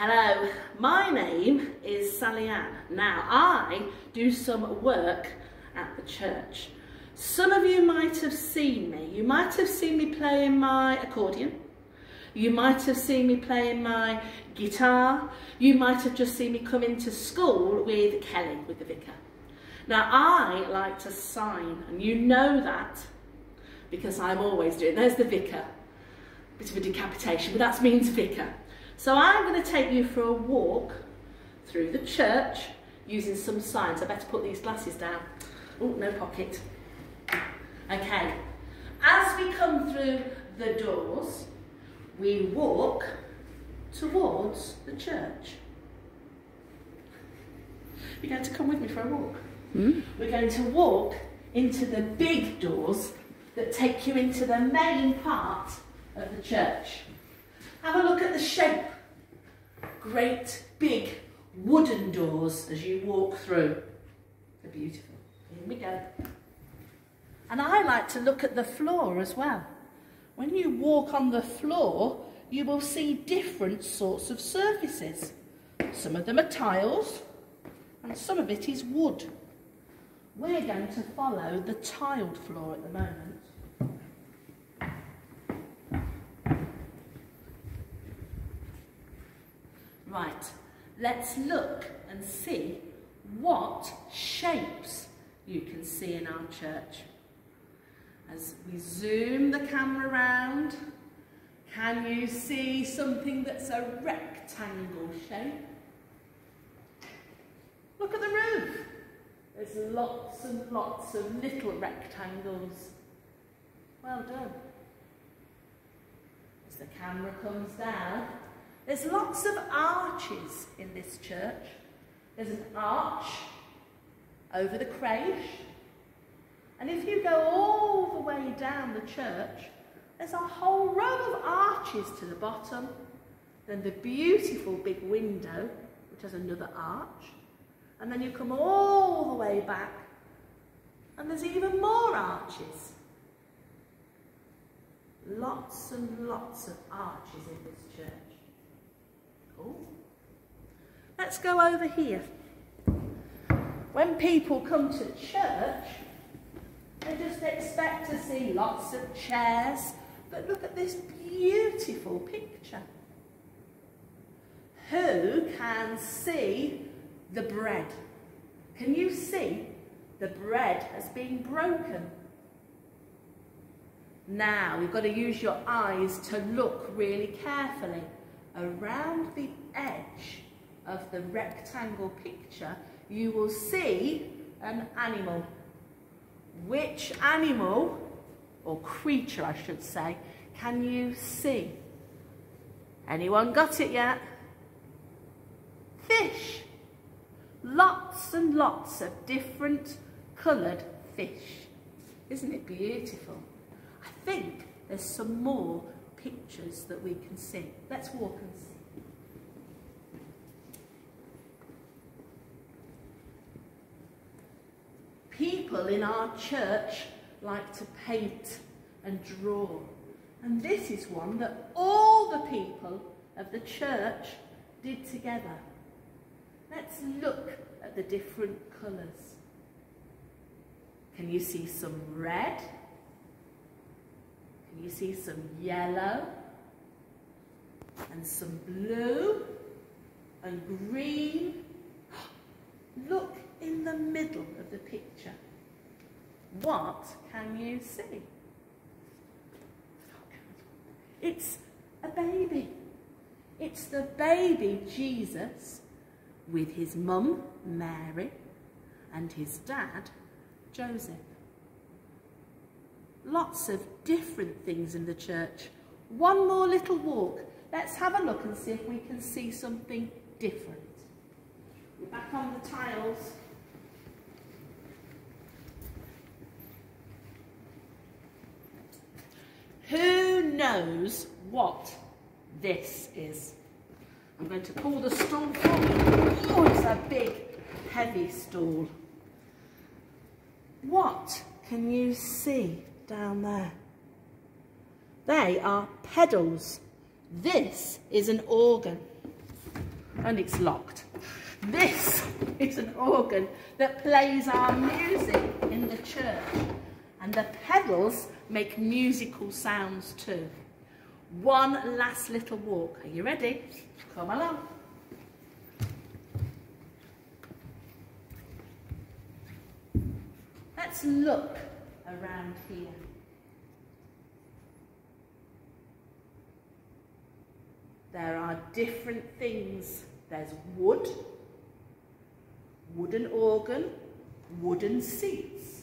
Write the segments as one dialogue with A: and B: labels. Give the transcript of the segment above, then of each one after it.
A: Hello, my name is Sally-Anne. Now, I do some work at the church. Some of you might have seen me. You might have seen me playing my accordion. You might have seen me playing my guitar. You might have just seen me come into school with Kelly, with the vicar. Now, I like to sign, and you know that because I'm always doing. There's the vicar. Bit of a decapitation, but that means vicar. So I'm going to take you for a walk through the church using some signs. I better put these glasses down. Oh, no pocket. Okay. As we come through the doors, we walk towards the church. You're going to come with me for a walk. Mm. We're going to walk into the big doors that take you into the main part of the church. Have a look at the shape. Great big wooden doors as you walk through. They're beautiful. Here we go. And I like to look at the floor as well. When you walk on the floor, you will see different sorts of surfaces. Some of them are tiles, and some of it is wood. We're going to follow the tiled floor at the moment. Right, let's look and see what shapes you can see in our church. As we zoom the camera around, can you see something that's a rectangle shape? Look at the roof. There's lots and lots of little rectangles. Well done. As the camera comes down, there's lots of arches in this church. There's an arch over the creche. And if you go all the way down the church, there's a whole row of arches to the bottom. Then the beautiful big window, which has another arch. And then you come all the way back, and there's even more arches. Lots and lots of arches in this church. Let's go over here. When people come to church, they just expect to see lots of chairs, but look at this beautiful picture. Who can see the bread? Can you see the bread has been broken? Now, you've got to use your eyes to look really carefully around the edge of the rectangle picture, you will see an animal. Which animal, or creature I should say, can you see? Anyone got it yet? Fish. Lots and lots of different coloured fish. Isn't it beautiful? I think there's some more pictures that we can see. Let's walk and see. People in our church like to paint and draw. And this is one that all the people of the church did together. Let's look at the different colours. Can you see some red? Can you see some yellow and some blue and green. Look in the middle of the picture. What can you see? It's a baby. It's the baby Jesus with his mum, Mary, and his dad, Joseph lots of different things in the church. One more little walk. Let's have a look and see if we can see something different. We're back on the tiles. Who knows what this is? I'm going to pull the stool forward. Oh, it's a big, heavy stool. What can you see? down there. They are pedals. This is an organ. and it's locked. This is an organ that plays our music in the church and the pedals make musical sounds too. One last little walk. Are you ready? Come along. Let's look around here. There are different things. There's wood, wooden organ, wooden seats.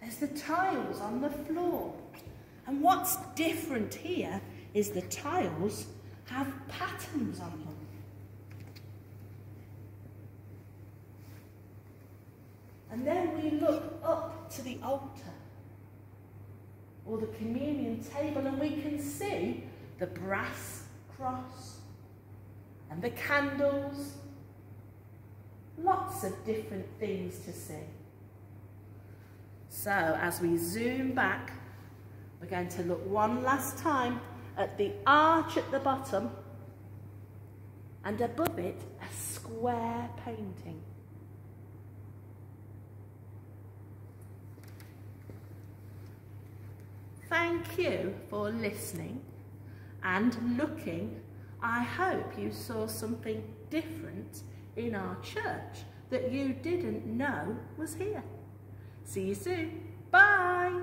A: There's the tiles on the floor. And what's different here is the tiles have patterns on them. And then we look up to the altar or the communion table and we can see the brass cross and the candles. Lots of different things to see. So as we zoom back, we're going to look one last time at the arch at the bottom and above it a square painting. Thank you for listening and looking. I hope you saw something different in our church that you didn't know was here. See you soon. Bye.